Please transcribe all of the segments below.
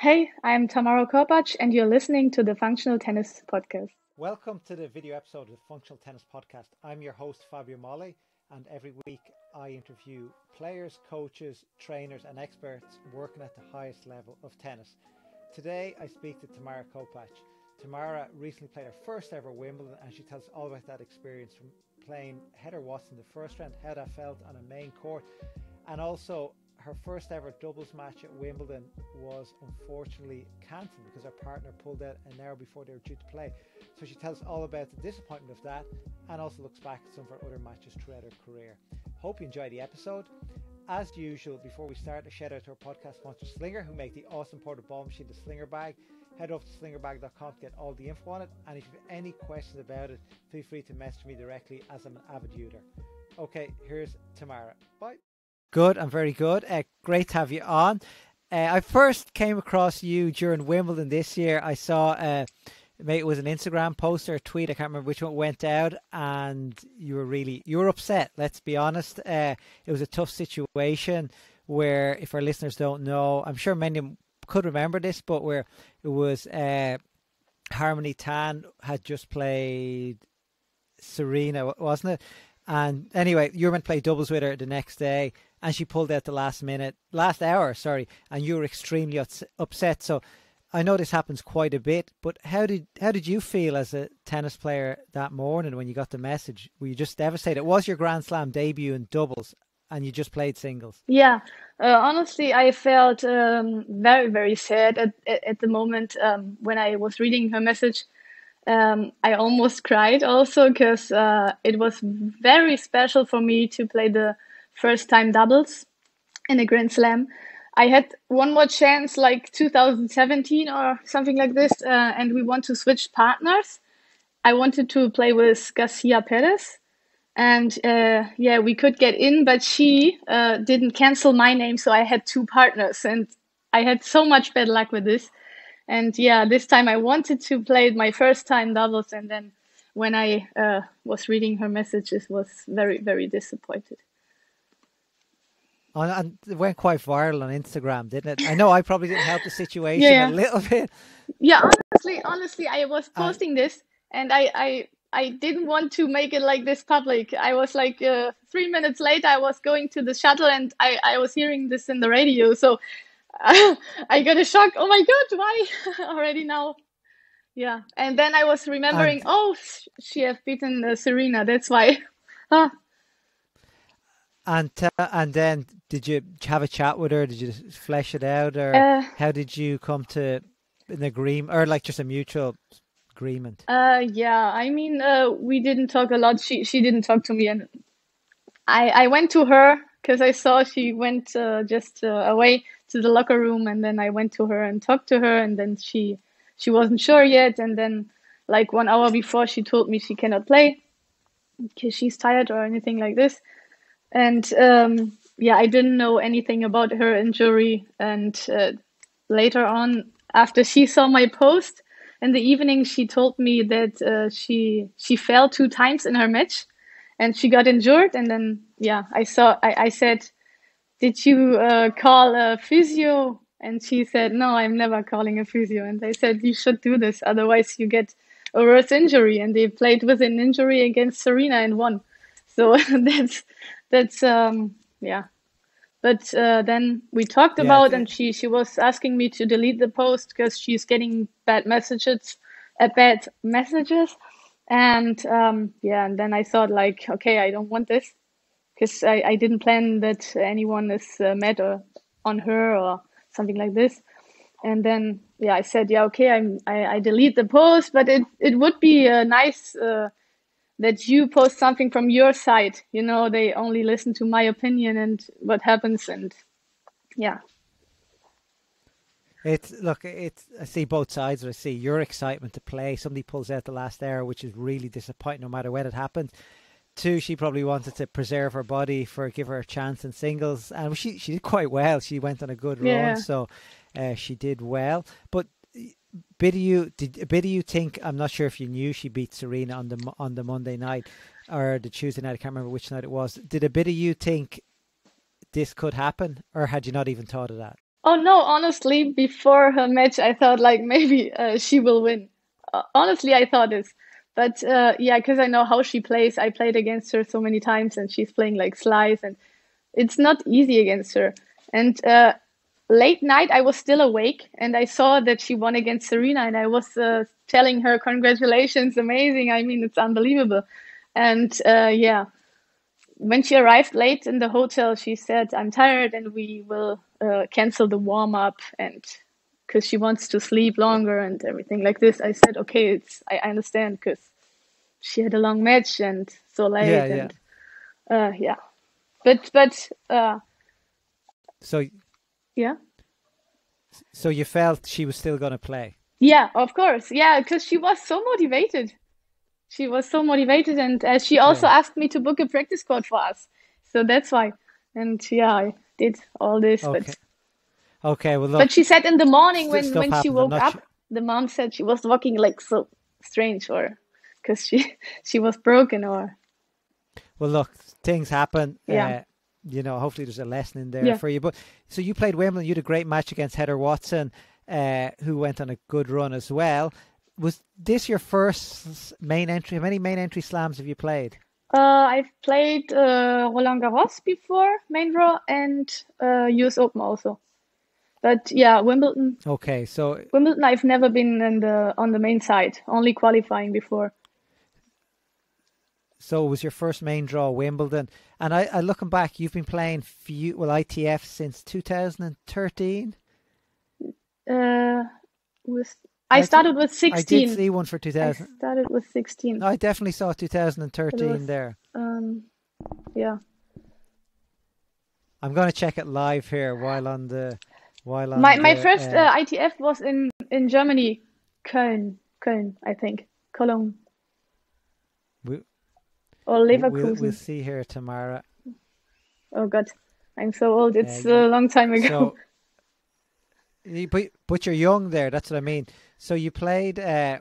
Hey, I'm Tamara Korpatsch, and you're listening to the Functional Tennis Podcast. Welcome to the video episode of the Functional Tennis Podcast. I'm your host, Fabio Molly, and every week I interview players, coaches, trainers, and experts working at the highest level of tennis. Today I speak to Tamara Korpatsch. Tamara recently played her first ever Wimbledon, and she tells us all about that experience from playing Heather Watson the first round, how that felt on a main court, and also her first ever doubles match at Wimbledon was unfortunately cancelled because her partner pulled out an hour before they were due to play. So she tells us all about the disappointment of that and also looks back at some of her other matches throughout her career. Hope you enjoy the episode. As usual, before we start, a shout out to our podcast sponsor Slinger, who make the awesome portable ball machine, the Slinger Bag. Head off to slingerbag.com to get all the info on it. And if you have any questions about it, feel free to message me directly as I'm an avid user. Okay, here's Tamara. Bye. Good, I'm very good. Uh, great to have you on. Uh, I first came across you during Wimbledon this year. I saw uh, it was an Instagram post or a tweet. I can't remember which one went out, and you were really you were upset. Let's be honest. Uh, it was a tough situation where, if our listeners don't know, I'm sure many could remember this, but where it was uh, Harmony Tan had just played Serena, wasn't it? And anyway, you were meant to play doubles with her the next day, and she pulled out the last minute, last hour, sorry, and you were extremely upset. So I know this happens quite a bit, but how did how did you feel as a tennis player that morning when you got the message? Were you just devastated? It was your Grand Slam debut in doubles, and you just played singles. Yeah, uh, honestly, I felt um, very very sad at at, at the moment um, when I was reading her message. Um, I almost cried also because uh, it was very special for me to play the first time doubles in a Grand Slam. I had one more chance, like 2017 or something like this, uh, and we want to switch partners. I wanted to play with Garcia Perez, and uh, yeah, we could get in, but she uh, didn't cancel my name, so I had two partners, and I had so much bad luck with this. And yeah, this time I wanted to play my first time doubles, and then when I uh, was reading her messages, was very very disappointed. And it went quite viral on Instagram, didn't it? I know I probably didn't help the situation yeah. a little bit. Yeah, honestly, honestly, I was posting uh, this, and I, I, I didn't want to make it like this public. I was like, uh, three minutes later, I was going to the shuttle, and I, I was hearing this in the radio. So I got a shock. Oh my god, why already now? Yeah, and then I was remembering. Oh, she have beaten uh, Serena. That's why. ah. And uh, and then did you have a chat with her? Did you flesh it out, or uh, how did you come to an agreement, or like just a mutual agreement? Uh, yeah. I mean, uh, we didn't talk a lot. She she didn't talk to me, and I I went to her because I saw she went uh, just uh, away to the locker room and then I went to her and talked to her and then she she wasn't sure yet and then like one hour before she told me she cannot play because she's tired or anything like this and um, yeah I didn't know anything about her injury and uh, later on after she saw my post in the evening she told me that uh, she she fell two times in her match and she got injured and then yeah I saw I, I said did you uh, call a physio? And she said, no, I'm never calling a physio. And they said, you should do this. Otherwise you get a worse injury. And they played with an injury against Serena and won. So that's, that's, um, yeah. But uh, then we talked yeah, about, and she, she was asking me to delete the post because she's getting bad messages, uh, bad messages. And um, yeah, and then I thought like, okay, I don't want this because I, I didn't plan that anyone is uh, mad or, on her or something like this. And then yeah, I said yeah, okay, I'm I, I delete the post, but it it would be uh, nice uh, that you post something from your side. You know, they only listen to my opinion and what happens, and yeah. It's look, it's I see both sides. I see your excitement to play. Somebody pulls out the last hour, which is really disappointing, no matter when it happened. Two, she probably wanted to preserve her body for give her a chance in singles, and she she did quite well. She went on a good yeah. run, so uh, she did well. But you did a bit of you think I'm not sure if you knew she beat Serena on the on the Monday night or the Tuesday night. I can't remember which night it was. Did a bit of you think this could happen, or had you not even thought of that? Oh no, honestly, before her match, I thought like maybe uh, she will win. Uh, honestly, I thought this, but uh, yeah, because I know how she plays. I played against her so many times, and she's playing like slice, and it's not easy against her. And uh, late night, I was still awake, and I saw that she won against Serena, and I was uh, telling her, "Congratulations, amazing! I mean, it's unbelievable." And uh, yeah, when she arrived late in the hotel, she said, "I'm tired, and we will uh, cancel the warm up." And because she wants to sleep longer and everything like this, I said, "Okay, it's I, understand because she had a long match and so late Yeah, and uh, yeah." But but uh, So yeah. so you felt she was still going to play. Yeah, of course. Yeah, because she was so motivated. She was so motivated, and uh, she also Yeah. asked me to book a practice court for us. So that's why. And yeah, I did all this. Okay. But Okay, well look, but she said in the morning when when she woke up, su- the mom said she was walking like so strange, or because she she was broken, or well look, things happen. Yeah. Uh, you know, hopefully there's a lesson in there Yeah. for you. But so you played Wimbledon. You had a great match against Heather Watson, uh, who went on a good run as well. Was this your first main entry? How many main entry slams have you played? uh, I've played uh, Roland Garros before, main draw, and uh, US Open also. But yeah, Wimbledon Okay, so Wimbledon, I've never been in the on the main side, only qualifying before. So it was your first main draw, Wimbledon. And I, I looking back, you've been playing few, well ITF since 2013. Uh, with I I started with 16. I did 16. see one for I 2000. started with 16. I definitely saw 2013 was- there. Um, yeah. I'm going to check it live here while on the while on My my first uh, uh, ITF was in in Germany, Köln, Köln, I think, Cologne or we'll, we'll see here tomorrow. Oh God, I'm so old. It's Yeah, a long time ago. So, but but you're young there. That's what I mean. So you played uh,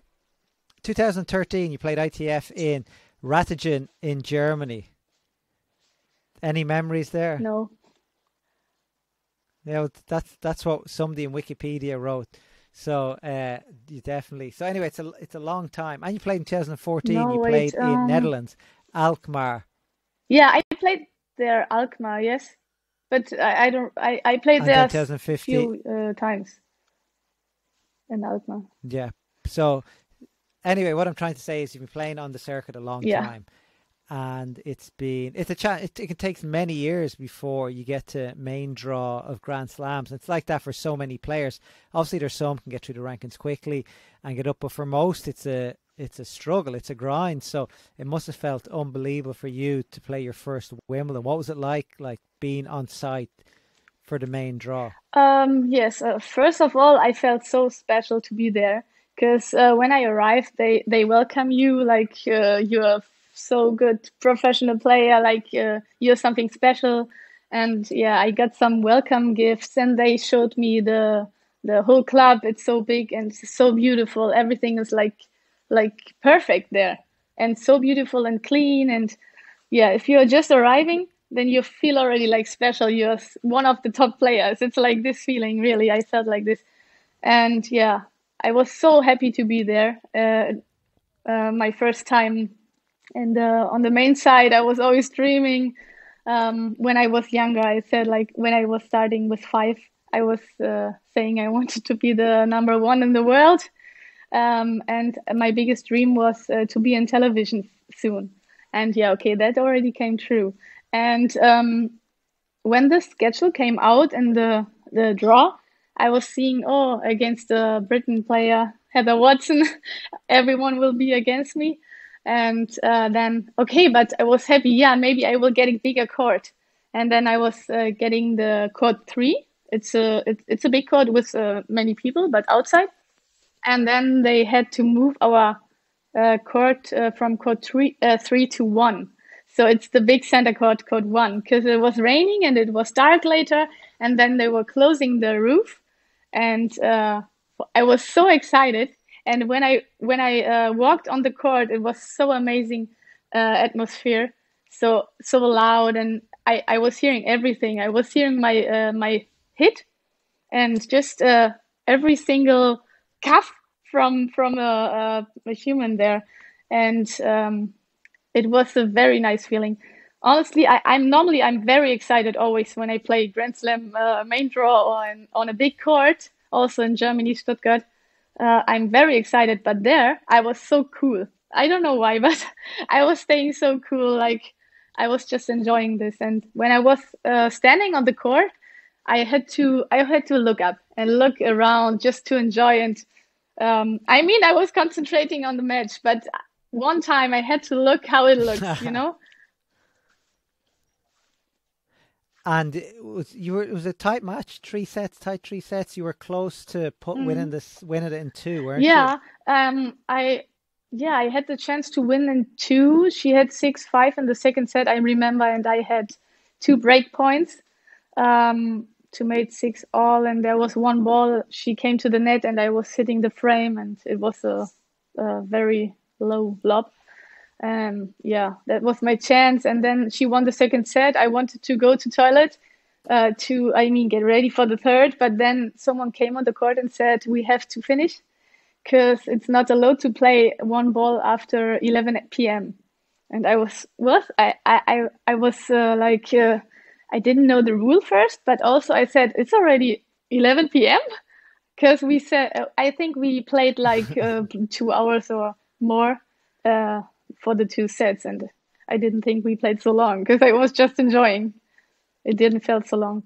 2013. You played ITF in Ratingen in Germany. Any memories there? No. Yeah, well, that's that's what somebody in Wikipedia wrote. So uh, you definitely. So anyway, it's a it's a long time. And you played in 2014. No, you wait, played in um, Netherlands, Alkmaar. Yeah, I played there Alkmaar, yes, but I, I don't. I I played And there a 2015. few uh, times in Alkmaar. Yeah. So anyway, what I'm trying to say is you've been playing on the circuit a long Yeah. time, and it's been it's a cha- it, it takes many years before you get to main draw of Grand Slams. It's like that for so many players. Obviously, there's some can get through the rankings quickly and get up, but for most, it's a it's a struggle. It's a grind. So it must have felt unbelievable for you to play your first Wimbledon. What was it like, like being on site for the main draw? Um, yes, uh, first of all, I felt so special to be there because uh, when I arrived, they they welcome you like uh, you're a so good professional player, like uh, you're something special. And yeah, I got some welcome gifts, and they showed me the the whole club. It's so big and so beautiful. Everything is like like perfect there, and so beautiful and clean. And yeah, if you're just arriving, then you feel already like special. You're one of the top players. It's like this feeling, really. I felt like this. And yeah, I was so happy to be there. Uh, uh, my first time. And uh, on the main side, I was always dreaming. Um, when I was younger, I said like when I was starting with five, I was uh, saying I wanted to be the number one in the world. Um, and my biggest dream was uh, to be in television soon. And yeah, okay, that already came true. And um, when the schedule came out and the the draw, I was seeing oh against the Britain player Heather Watson, everyone will be against me. And uh, then okay, but I was happy. Yeah, maybe I will get a bigger court. And then I was uh, getting the court three. It's a it's, it's a big court with uh, many people, but outside. And then they had to move our uh, court uh, from court three uh, three to one. So it's the big center court, court one, because it was raining and it was dark later, and then they were closing the roof, and uh, I was so excited. And when I when I uh, walked on the court, it was so amazing uh, atmosphere, so so loud, and I, I was hearing everything. I was hearing my my hit, and just every single cuff from from a, a, a human there, and um, it was a very nice feeling. Honestly, I, am normally I'm very excited always when I play Grand Slam uh, main draw on on a big court, also in Germany, Stuttgart. Uh, I'm very excited, but there I was so cool. I don't know why, but I was staying so cool. Like I was just enjoying this. And when I was uh, standing on the court, I had to I had to look up and look around just to enjoy. And um, I mean, I was concentrating on the match, but one time I had to look how it looks. you know. And it was you were it was a tight match, three sets, tight three sets. You were close to put mm. winning this winning it in two, weren't yeah, you? Yeah. Um I yeah, I had the chance to win in two. She had six five in the second set, I remember, and I had two break points um, to make six all. And there was one ball. She came to the net, and I was hitting the frame, and it was a, a very low lob. And yeah, that was my chance. And then she won the second set. I wanted to go to toilet. Uh, to I mean get ready for the third, but then someone came on the court and said we have to finish because it's not allowed to play one ball after 11 p.m. And I was what I I I was uh, like uh, I didn't know the rule first, but also I said it's already 11 p.m. because we said uh, I think we played like uh, two hours or more uh, for the two sets, and I didn't think we played so long because I was just enjoying. It didn't feel so long.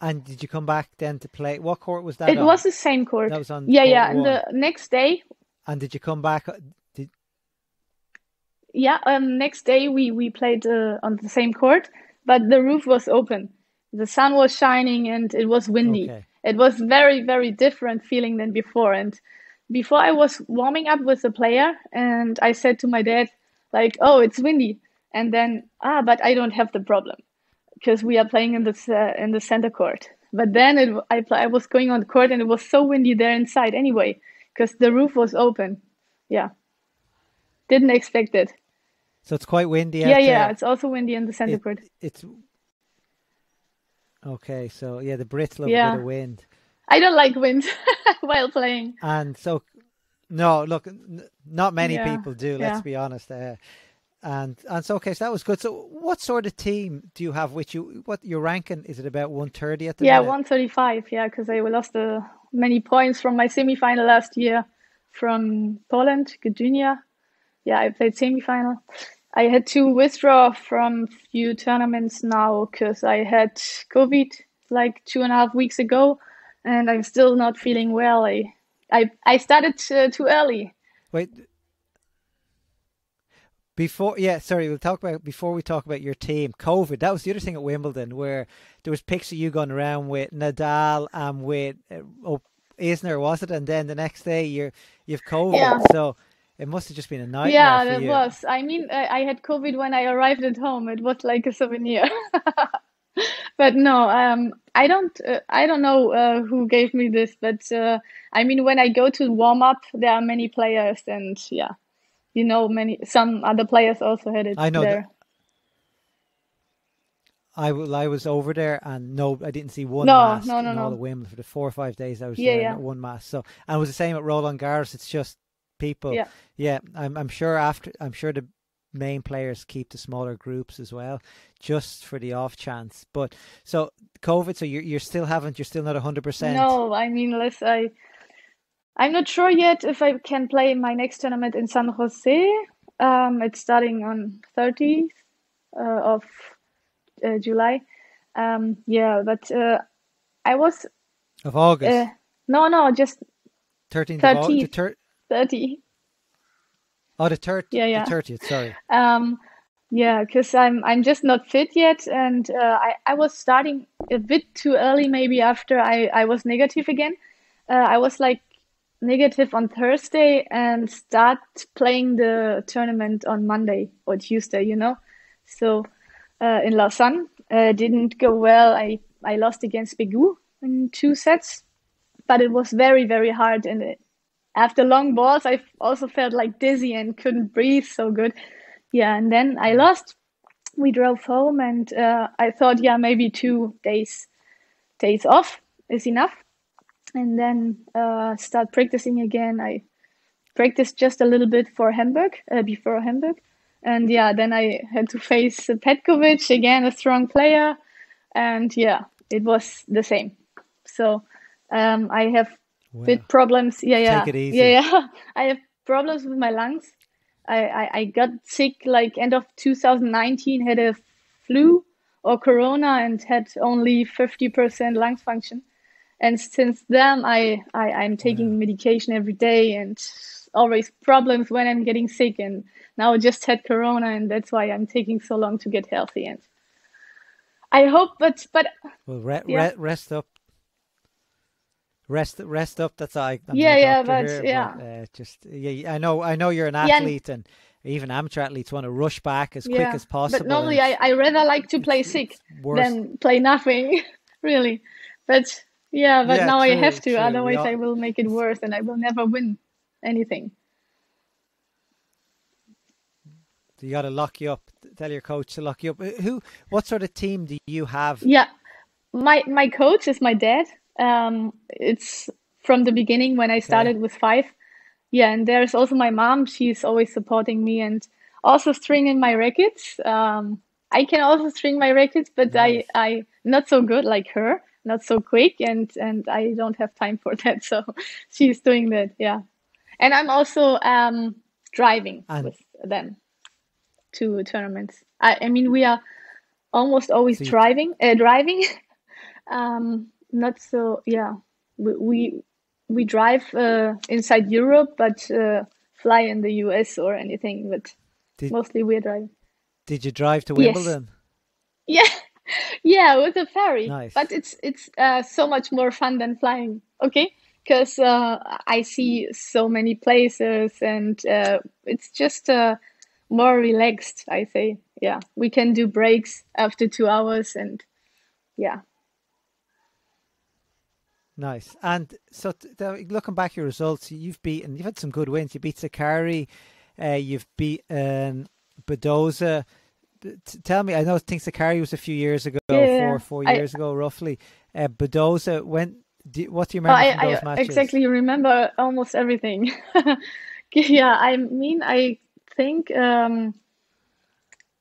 And did you come back then to play? What court was that? It on? was the same court. That was on. Yeah, yeah. And the next day. And did you come back? Yeah. Um. Next day we we played uh, on the same court, but the roof was open. The sun was shining and it was windy. Okay. It was very very different feeling than before. And before I was warming up with the player, and I said to my dad, like, "Oh, it's windy," and then ah, but I don't have the problem because we are playing in the uh, in the center court. But then it, I I was going on the court and it was so windy there inside anyway because the roof was open. Yeah, didn't expect it. So it's quite windy. Yeah, yeah. It's also windy in the center it, court. It's okay. So yeah, the Brits love yeah. a bit of wind. I don't like wind while playing. And so, no, look, n- not many yeah. people do. Let's yeah. be honest. Uh, and and so okay, so that was good. So what sort of team do you have with you? What your ranking is it about one thirty at the yeah one thirty five yeah because I lost uh, many points from my semi final last year from Poland Gdynia. Yeah, I played semi final. I had to withdraw from few tournaments now because I had COVID like two and a half weeks ago, and I'm still not feeling well. I I, I started uh, too early. Wait, before, yeah, sorry, we'll talk about before we talk about your team. COVID, that was the other thing at Wimbledon where there was pics of you going around with Nadal and with uh, oh, Isner, was it? And then the next day you're you've COVID, yeah. so it must have just been a nightmare. Yeah, that was. I mean, I had COVID when I arrived at home. It was like a souvenir. but no, um, I don't. Uh, I don't know uh, who gave me this, but uh, I mean, when I go to warm up, there are many players, and yeah, you know, many some other players also had it. I know. There. I, I was over there and no, I didn't see one no, mask no, no, in all the Wimbledon for the four or five days I was yeah, there. Yeah. one mask. So and it was the same at Roland Garros. It's just people. Yeah. Yeah. I'm I'm sure after I'm sure the main players keep the smaller groups as well, just for the off chance. But so COVID, so you're you're still haven't you're still not hundred percent. No, I mean, unless I I'm not sure yet if I can play my next tournament in San Jose. Um, it's starting on 30th uh, of uh, July. Um, yeah, but uh, I was of August. Uh, no, no, just 13th. 30th. Ter- 30. Oh, the 30th. Yeah, yeah. The 30th. Sorry. Um, yeah, because I'm I'm just not fit yet, and uh, I I was starting a bit too early. Maybe after I I was negative again. Uh, I was like negative on Thursday and start playing the tournament on Monday or Tuesday, you know. So uh, in Lausanne, uh, didn't go well. I, I lost against Begu in two sets, but it was very, very hard. And it, after long balls, I also felt like dizzy and couldn't breathe so good. Yeah, and then I lost. We drove home, and uh, I thought, yeah, maybe two days days off is enough, and then uh, start practicing again. I practiced just a little bit for Hamburg uh, before Hamburg, and yeah, then I had to face Petkovic again, a strong player, and yeah, it was the same. So um, I have wow. bit problems. Yeah, yeah, yeah, yeah. I have problems with my lungs. I, I, I got sick like end of 2019, had a flu or corona, and had only 50% lungs function. And since then, I, I I'm taking wow. medication every day and always problems when I'm getting sick. And now I just had corona, and that's why I'm taking so long to get healthy. And I hope, but but well, re- yeah. re- rest up rest rest up. That's I. I'm yeah, yeah, but here, yeah, but, uh, just yeah. I know, I know you're an athlete, yeah. and even amateur athletes want to rush back as yeah. quick as possible. But normally, I I rather like to play sick than play nothing, really. But yeah, but yeah, now true, I have to. True. Otherwise, all... I will make it worse, and I will never win anything. You got to lock you up. Tell your coach to lock you up. Who? What sort of team do you have? Yeah, my my coach is my dad. Um, it's from the beginning when I started okay. with five. Yeah, and there's also my mom. She's always supporting me and also stringing my rackets. Um, I can also string my rackets, but nice. I I not so good like her, not so quick, and and I don't have time for that. So she's doing that. Yeah, and I'm also um, driving and with them to tournaments. I, I mean, we are almost always driving. Uh, driving. um, not so yeah. We we, we drive uh, inside europe but uh, fly in the us or anything but did, mostly we're driving. Did you drive to wimbledon? Yes. yeah. Yeah with a ferry. Nice. but it's it's uh, so much more fun than flying okay? Because uh, i see so many places and uh, it's just uh, more relaxed i say. Yeah. We can do breaks after two hours and yeah Nice. And so, looking back at your results, you've beaten, you've had some good wins. You beat Sakkari, uh, you've beaten Badosa. tell me, I know I think Sakkari was a few years ago, yeah, four four years I, ago, roughly. Uh, Badosa, when do, what do you remember I, from those I matches? Exactly, you remember almost everything. yeah, I mean, I think um,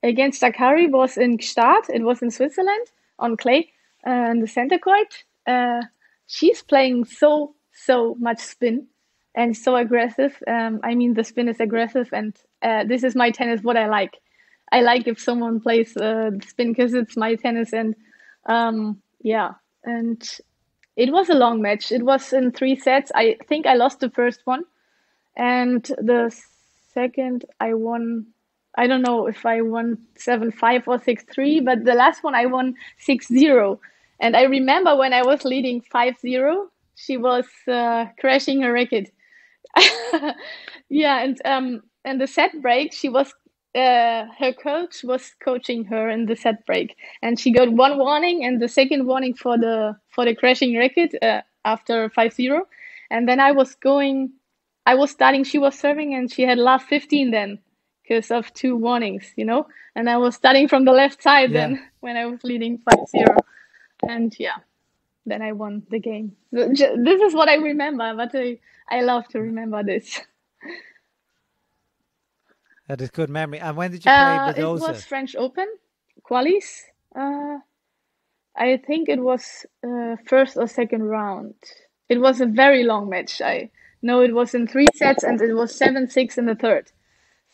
against Sakkari was in Gstaad. It was in Switzerland on clay and the center court. Uh, she's playing so so much spin and so aggressive. Um, I mean, the spin is aggressive, and uh, this is my tennis. What I like, I like if someone plays uh, spin because it's my tennis, and um, yeah, and it was a long match. It was in three sets. I think I lost the first one, and the second I won. I don't know if I won seven five or six three, but the last one I won six zero. And I remember when I was leading 5 0, she was uh, crashing her racket. yeah, and um, and the set break, she was uh, her coach was coaching her in the set break, and she got one warning and the second warning for the for the crashing racket uh, after 5-0. and then I was going, I was starting, she was serving, and she had last 15 then because of two warnings, you know, and I was starting from the left side yeah. then when I was leading 5-0 and yeah then i won the game. This is what i remember but i, I love to remember this. That is good memory. And when did you play uh, it was french open qualis. Uh, i think it was uh, first or second round. It was a very long match. I know it was in three sets and it was 7-6 in the third.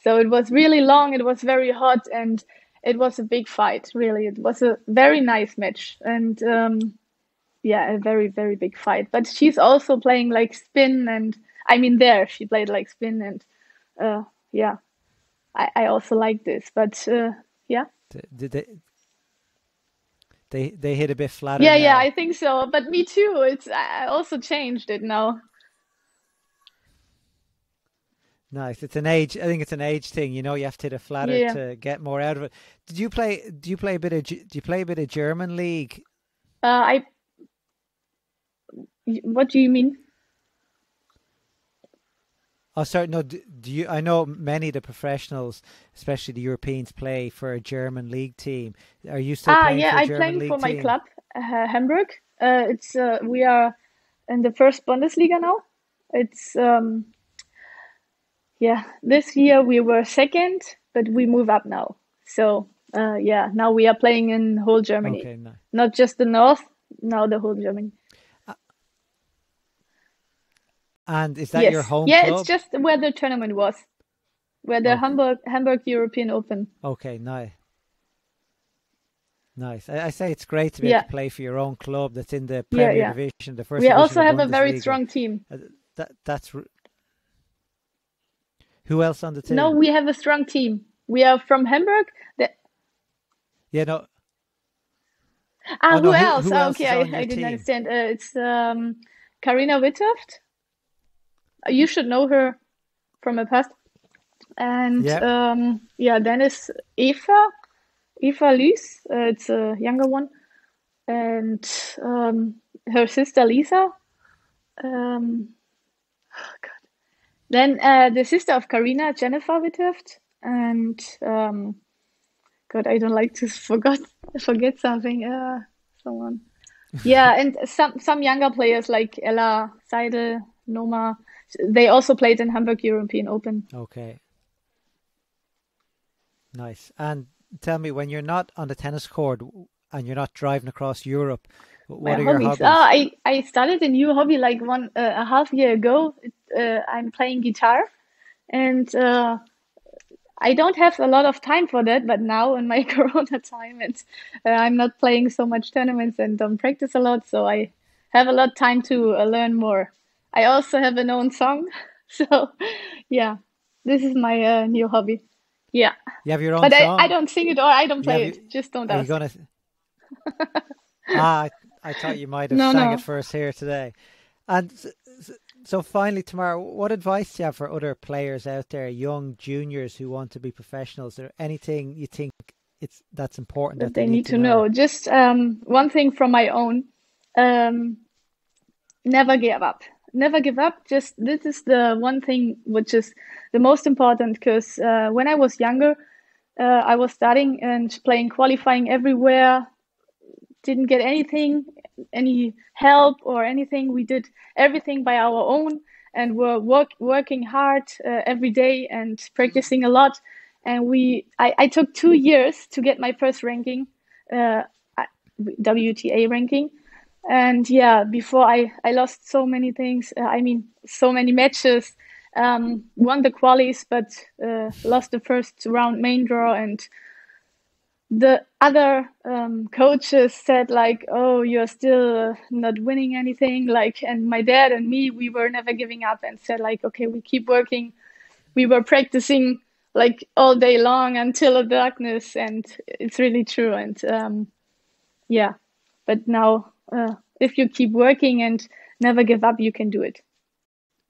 So it was really long it was very hot and it was a big fight. Really, it was a very nice match, and um, yeah, a very very big fight. But she's also playing like spin, and I mean, there she played like spin, and uh, yeah, I, I also like this. But uh, yeah, did they? They they hit a bit flatter. Yeah, now. yeah, I think so. But me too. It's I also changed it now. Nice. It's an age. I think it's an age thing. You know, you have to hit a flatter yeah. to get more out of it. Did you play? Do you play a bit of? Do you play a bit of German league? Uh, I. What do you mean? Oh, sorry. No, do, do, you? I know many of the professionals, especially the Europeans, play for a German league team. Are you still? Ah, playing yeah, I'm playing for team? my club, uh, Hamburg. Uh, it's uh, we are in the first Bundesliga now. It's um, yeah. This year we were second, but we move up now. So uh, yeah, now we are playing in whole Germany, Okay, no. not just the north. Now the whole Germany. And is that yes. your home yeah, club? it's just where the tournament was, where the Okay. Hamburg Hamburg European Open. Okay, nice. Nice. I, I say it's great to be Yeah. able to play for your own club that's in the Yeah, Premier yeah. Division, the first. We also have a very strong team. Uh, That that's. Who else on the team? No, we have a strong team. We are from Hamburg. The, Yeah, no. ah, Oh, no, who who- else? who Ah, else okay, I, I didn't team? understand. Uh, it's um, Carina Witthöft. Uh, You should know her from the past. And Yeah. um, yeah, then is Eva, Eva Lys. Uh, it's a younger one, and um, her sister Lisa. Um. Then uh, the sister of Carina, Jennifer Witthöft, and um, God, I don't like to forgot forget something. Uh, someone. Yeah, and some some younger players like Ella Seidel, Noma. They also played in Hamburg European Open. Okay. Nice. And tell me, when you're not on the tennis court and you're not driving across Europe, what My are your hobbies. hobbies? Ah, I I started a new hobby like one uh, a half year ago. Uh, I'm playing guitar, and uh, I don't have a lot of time for that. But now in my Corona time, and uh, I'm not playing so much tournaments and don't practice a lot, so I have a lot time to uh, learn more. I also have an own song, so yeah, this is my uh, new hobby. Yeah, You have your own but I, song? I don't sing it or I don't play have it. Just don't Are you ask. gonna? ah, I, thought you might have No, sang no. it us here today. And so, finally, tomorrow, what advice do you have for other players out there, young juniors who want to be professionals? Is there anything you think it's that's important that that they need to know. Just um, one thing from my own: um, never give up. Never give up. Just this is the one thing which is the most important because uh, when I was younger, uh, I was studying and playing qualifying everywhere. Didn't get anything, any help or anything. We did everything by our own and were work, working hard uh, every day and practicing a lot. And we, I, I took two years to get my first ranking, uh, WTA ranking. And yeah, before I, I lost so many things. Uh, I mean, so many matches. Um, won the qualies, but uh, lost the first round main draw. And the other um, coaches said like, "Oh, you're still not winning anything." Like, and my dad and me, we were never giving up, and said like, "Okay, we keep working." We were practicing like all day long until the darkness, and it's really true. And um, yeah, but now uh, if you keep working and never give up, you can do it.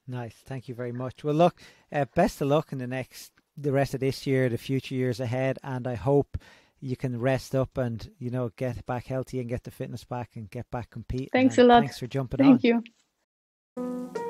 Nice, thank you very much. Well, look, uh, best of luck in the next, the rest of this year, the future years ahead, and I hope you can rest up and you know get back healthy and get the fitness back and get back competing. Thanks And a lot. Thanks for jumping Thank on. Thank you.